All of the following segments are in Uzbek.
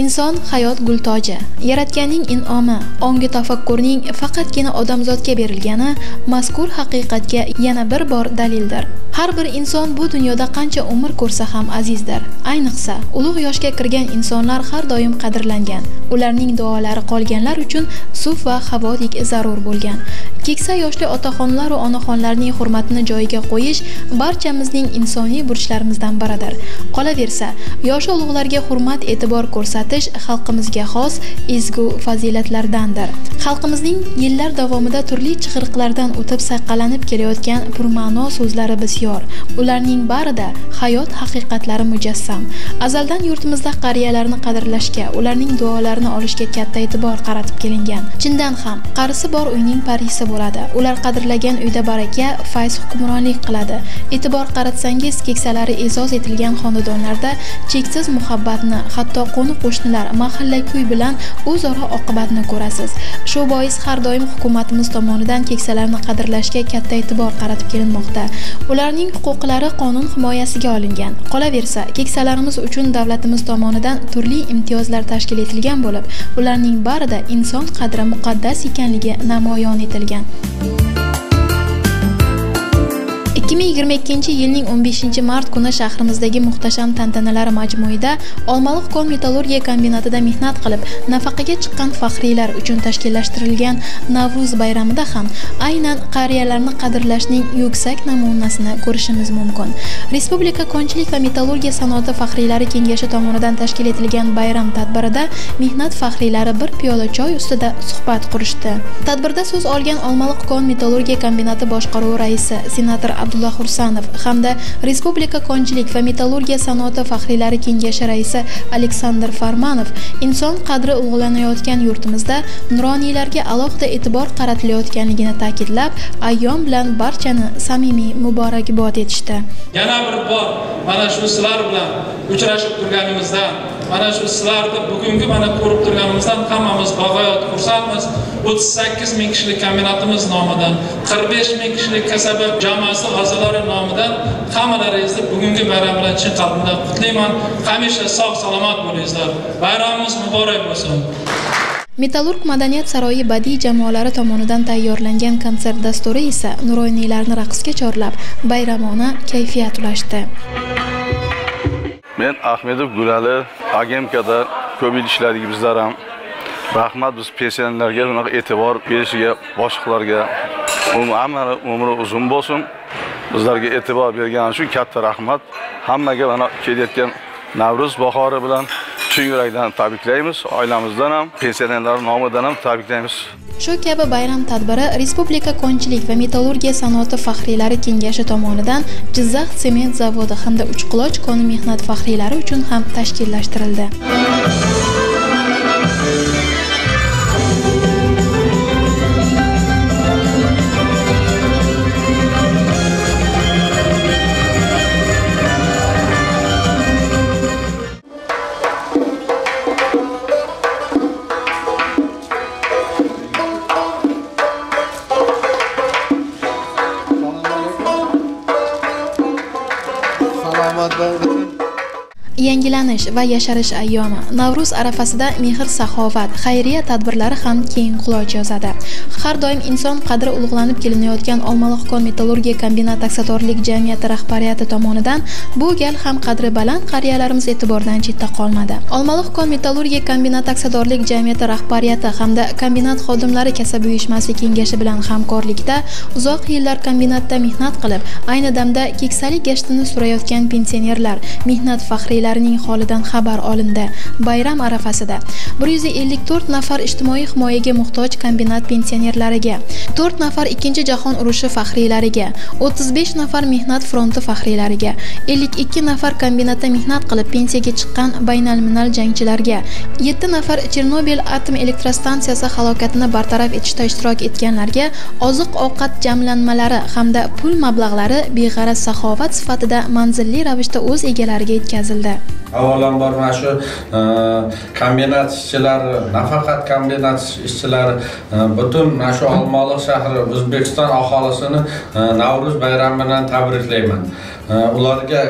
inson hayot gultoji. Yaratganning in'omi ongi tafakkurning faqatgina odamzodga berilgani mazkur haqiqatga yana bir bor dalildir. Har bir inson bu dunyoda qancha umr ko'rsa ham azizdir. Ayniqsa ulug' yoshga kirgan insonlar har doim qadrlangan. Ularning duolari qolganlar uchun suv va havodek zarur bo'lgan. Keksa yoshli otaxonlar va onaxonlarning hurmatini joyiga qo'yish barchamizning insoniy burchlarimizdan biridir. Qolaversa yoshi ulug'larga hurmat e'tibor yaratish xalqimizga xos ezgu fazilatlardandir. Xalqimizning yillar davomida turli chig'iriqlardan o'tib saqlanib kelayotgan purma'no so'zlari bisyor. Ularning barida hayot haqiqatlari mujassam. Azaldan yurtimizda qariyalarni qadrlashga ularning duolarini olishga katta e'tibor qaratib kelingan. Chindan ham qarisi bor uyning parisi bo'ladi. Ular qadrlagan uyda baraka fayz hukmronlik qiladi. E'tibor qaratsangiz keksalari e'zoz etilgan xonadonlarda cheksiz muhabbatni hatto qo'ni qo'shnilar mahalla kuy bilan o'zaro oqibatni ko'rasiz. Shu bois har doim hukumatimiz tomonidan keksalarni qadrlashga katta e'tibor qaratib kelinmoqda. Ularning huquqlari qonun himoyasiga olingan. Qolaversa keksalarimiz uchun davlatimiz tomonidan turli imtiyozlar tashkil etilgan bo'lib ularning barida inson qadri muqaddas ekanligi namoyon etilgan. 2022 yilning 15 mart kuni shahrimizdagi muhtasham tantanalar majmuida Olmaliq kon metallurgiya kombinatida mehnat qilib nafaqaga chiqqan faxriylar uchun tashkillashtirilgan Navruz bayramida ham aynan qariyalarni qadrlashning yuksak namunasini ko'rishimiz mumkin. Respublika konchilik va metallurgiya sanoati faxriylari kengashi tomonidan tashkil etilgan bayram tadbirida mehnat faxriylari bir piyola choy ustida suhbat qurishdi. Tadbirda so'z olgan Olmaliq kon metallurgiya kombinati boshqaruvi raisi senator Abdulloh Xursanov hamda Respublika konchilik va metallurgiya sanoati faxriylari kengashi raisi Aleksandr Farmanov inson qadri ulug'lanayotgan yurtimizda nuroniylarga alohida e'tibor qaratilayotganligini ta'kidlab, ayyom bilan barchani samimiy muborakbod etishdi. Yana bir bor mana shu sizlar bilan uchrashib turganimizdan, mana shu sizlarni bugungi mana ko'rib turganimizdan hammamiz bag'oyat xursandmiz. 38 ming kishilik kombinatimiz nomidan, 45 ming kishilik kasaba jamoasi a'zolari nomidan hammalaringizni bugungi bayram bilan chin qalbimdan qutlayman. Hamisha sog' salomat bo'lingizlar. Bayramimiz muborak bo'lsin. Metallurg madaniyat saroyi badiiy jamoalari tomonidan tayyorlangan konsert dasturi esa nuroniylarni raqsga chorlab, bayramona kayfiyat ulashdi. Men Ahmedov Gulali Agemkada ko'p yil ishladik bizlar ham. Rahmat biz pensionerlarga bunaqa e'tibor berishiga, boshliqlarga um-, hammani umri uzun bo'lsin. Bizlarga e'tibor bergani uchun katta rahmat. Hammaga mana kelayotgan Navro'z bahori bilan chin yurakdan tabriklaymiz. Oilamizdan ham, pensionerlar nomidan ham tabriklaymiz. Shu kabi bayram tadbiri Respublika konchilik va metallurgiya sanoati faxriylari kengashi tomonidan Jizzax sement zavodi hamda Uchquloch koni mehnat faxriylari uchun ham tashkillashtirildi. Salomat bo'ling yangilanish va yasharish ayyomi. Navro'z arafasida mehr saxovat xayriya tadbirlari ham keng quloch yozadi. Har doim inson qadri ulug'lanib kelinayotgan olmaliq kon metallurgiya kombinat aksiyadorlik jamiyati rahbariyati tomonidan bu gal ham qadri baland qariyalarimiz e'tibordan chetda qolmadi. Olmaliq kon metallurgiya kombinat aksiyadorlik jamiyati rahbariyati hamda kombinat xodimlari kasaba uyushmasi kengashi bilan hamkorlikda uzoq yillar kombinatda mehnat qilib ayni damda keksalik gashtini surayotgan pensionerlar mehnat faxriylari vakillarining holidan xabar olindi. Bayram arafasida 154 nafar ijtimoiy himoyaga muhtoj kombinat pensionerlariga 4 nafar ikkinchi jahon urushi faxriylariga 35 nafar mehnat fronti faxriylariga 52 nafar kombinatda mehnat qilib pensiyaga chiqqan baynalminal jangchilarga 7 nafar chernobil atom elektrostansiyasi halokatini bartaraf etishda ishtirok etganlarga oziq ovqat jamlanmalari hamda pul mablag'lari beg'araz saxovat sifatida manzilli ravishda o'z egalariga yetkazildi. Avvalambor mana shu e, kombinat ishchilari nafaqat kombinat ishchilari e, butun mana shu olmaliq shahri o'zbekiston aholisini e, navro'z bayrami bilan tabriklayman ularga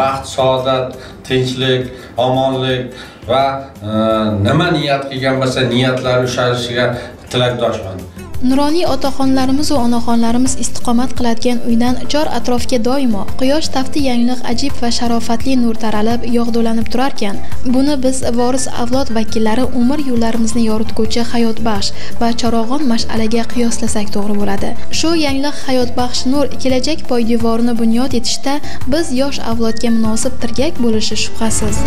baxt saodat tinchlik omonlik va nima niyat qilgan bo'lsa niyatlari ushalishiga tilakdoshman. Nuroniy otaxonlarimiz va onaxonlarimiz istiqomat qiladigan uydan chor atrofga doimo quyosh tafti yangliq ajib va sharofatli nur taralib yog'dulanib turarkan. Buni biz voris avlod vakillari umr yo'llarimizni yoritguvchi hayotbaxsh va charog'on mash'alaga qiyoslasak to'g'ri bo'ladi. Shu yangliq hayotbaxsh nur kelajak poydevorini bunyod etishda biz yosh avlodga munosib tirgak bo'lishi shubhasiz.